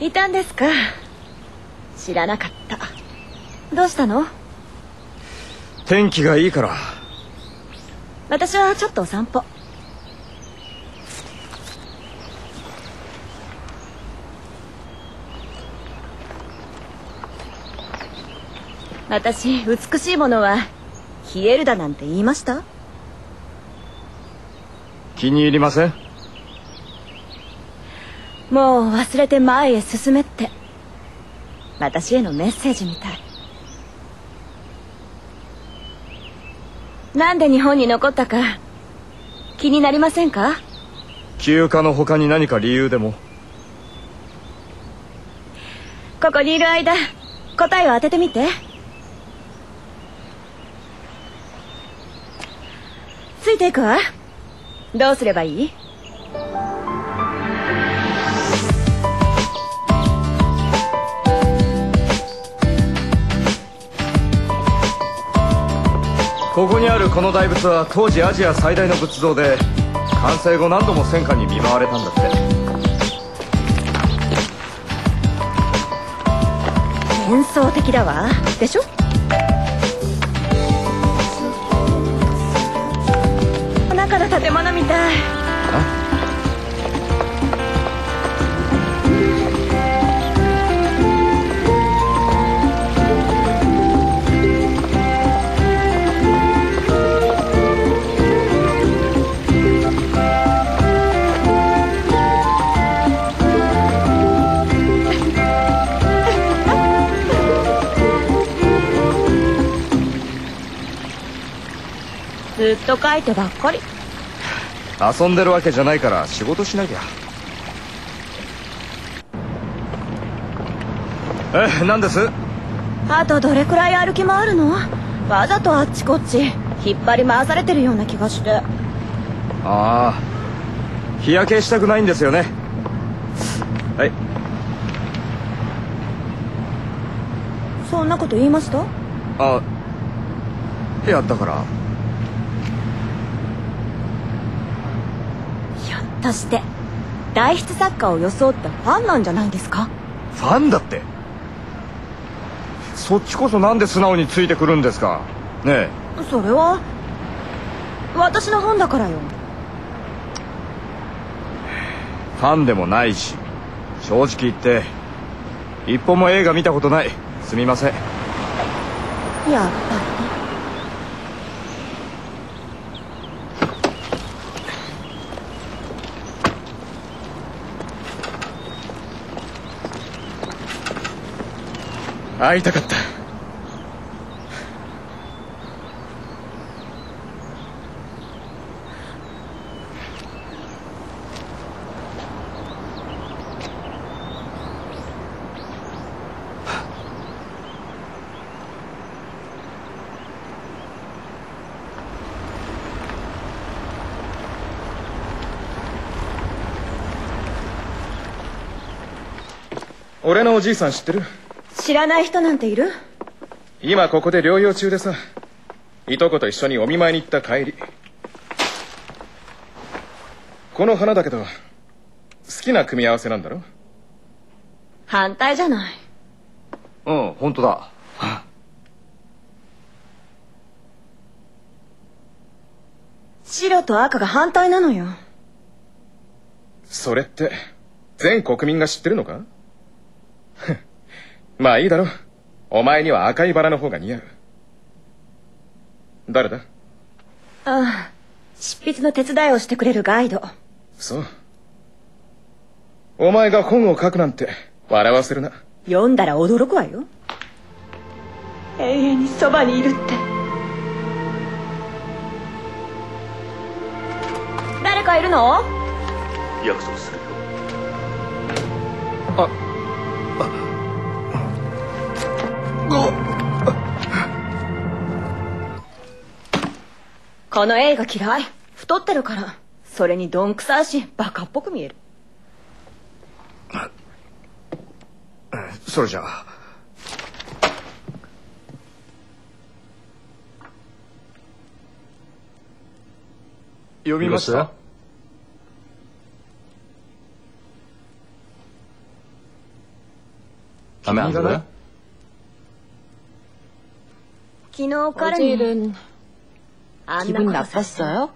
いたんですか。知らなかった。どうしたの？天気がいいから。私はちょっとお散歩。私美しいものは冷えるだなんて言いました？気に入りません？もう忘れて前へ進めって。私へのメッセージみたい。なんで日本に残ったか気になりませんか？休暇の他に何か理由でも？ここにいる間答えを当ててみて。ついていくわどうすればいい？ここにあるこの大仏は当時アジア最大の仏像で完成後何度も戦火に見舞われたんだって。幻想的だわ。でしょ？建物みたい。ずっと書いてばっかり遊んでるわけじゃないから仕事しなきゃ。え何です？あとどれくらい歩き回るの？わざとあっちこっち引っ張り回されてるような気がして。ああ日焼けしたくないんですよね。はい。そんなこと言いました？あいやだからひょっとして代筆作家を装ったファンなんじゃないですか？ファンだって。そっちこそなんで素直についてくるんですか？ねえ。それは私の本だからよ。ファンでもないし正直言って一本も映画見たことない。すみません。やっぱ会いたかった。俺のおじいさん知ってる？知らない人なんている？今ここで療養中でさいとこと一緒にお見舞いに行った帰り。この花だけど好きな組み合わせなんだろ？反対じゃない。うん本当だ。白と赤が反対なのよ。それって全国民が知ってるのか？まあいいだろう。お前には赤いバラの方が似合う。誰だ？ああ執筆の手伝いをしてくれるガイド。そう。お前が本を書くなんて笑わせるな。読んだら驚くわよ。永遠にそばにいるって。誰かいるの？約束するよこの映画嫌い。太ってるから。それにどんくさいしバカっぽく見える。それじゃ。あ読みましたダメなんだ昨日彼に。 기분 나빴어요?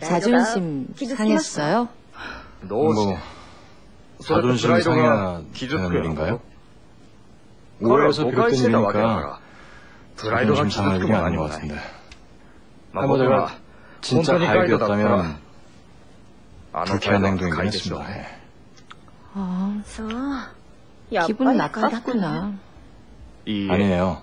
자존심 상했어요? 뭐 자존심 상해야 되는 일인가요? 오해해서 비롯된 일이니까 자존심 상할 일이 아닌 것 같은데. 한번 제가 진짜 가해였다면 불쾌한 행동이긴 했습니다. 예. 기분 나빴구나. 아니에요.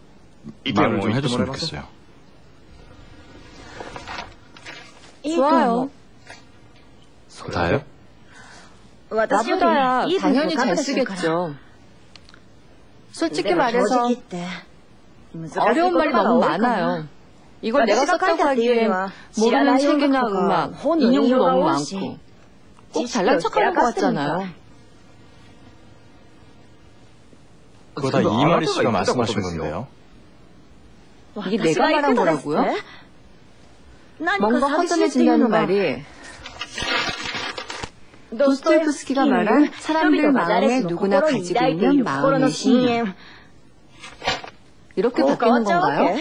말을 좀 해줬으면 좋겠어요. 좋아요. 다요? 나보다야 당연히 잘 쓰겠죠. 솔직히 말해서 어려운 말이 너무 많아요. 이걸 내가 썼다고 하기에 모르는 책이나 음악, 인용도 너무 많고 꼭 잘난 척하는 것 같잖아요. 그거 다 이마리 씨가 말씀하신 건데요. 이게 내가 말한 거라고요? 뭔가 허전해진다는 말이 도스토프스키가 말한 사람들 마음에 누구나 가지고 있는 마음의 신념 이렇게 바뀌는 건가요?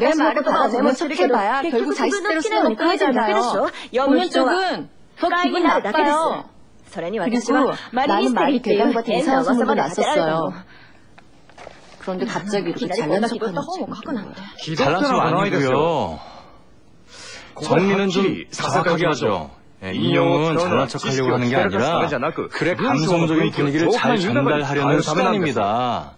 내 말을 받아내면 착해봐야 결국 자기 스대로 쓰는 거잖아요. 보는 쪽은 더 기분 나빠요. 그리고 나는 말이 대강과 대사한 선물도 났었어요. 그런데 갑자기 이렇게 잘난 척하는 잘난 척 아니고요. 정리는 좀 사삭하게 하죠. 예, 이용은 잘난 척하려고 하는 게 아니라 글의 감성적인 분위기를 잘 전달하려는 수단입니다.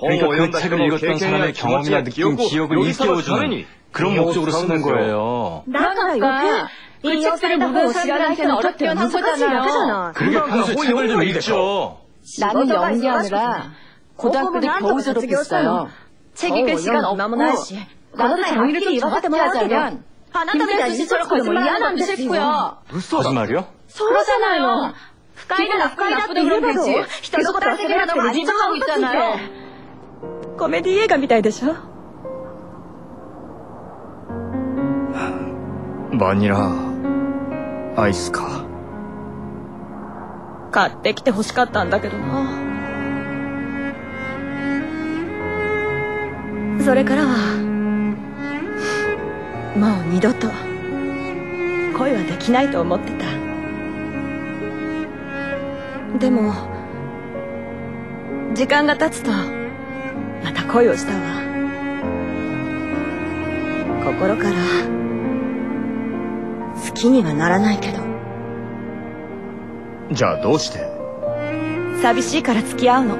그러니까 그 책을 읽었던 사람의 경험이나 느낌, 기억을 일깨워주는 그런 그 목적으로 쓰는 거예요. 나가 그러니까 이 책들을 보고 시간한테는 어렵게 한 거잖아요. 그러니까 그게 평소 책을 좀 읽죠. 나는 연기하느라 고등학교 때 겨우 졸업했어요. 책 읽을 시간 없고 나도 정의를 좀 정확히 하자면 あなたみたいに嘘つくのも嫌なんですよ 싫고요. 거짓말이요? 그러잖아요. 不快だ不快だって言うけど人のことは責めなくて自分は嘘ついてコメディ映画みたいでしょバニラアイスか買ってきて欲しかったんだけどな それからはもう二度と恋はできないと思ってた。でも時間が経つとまた恋をしたわ。心から好きにはならないけど。じゃあどうして？寂しいから付き合うの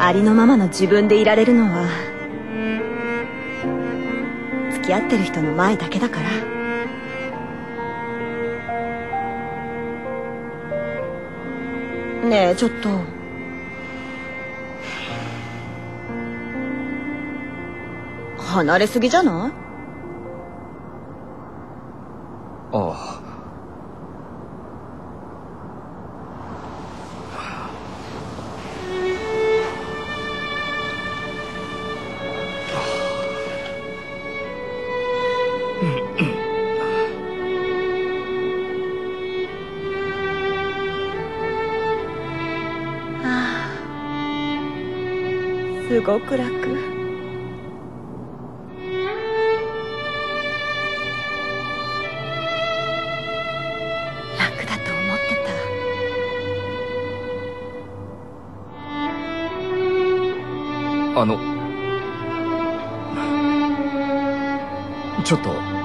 ありのままの自分でいられるのは付き合ってる人の前だけだから。ねえちょっと。離れすぎじゃない？ああ。すごく楽楽だと思ってた。あの。ちょっと。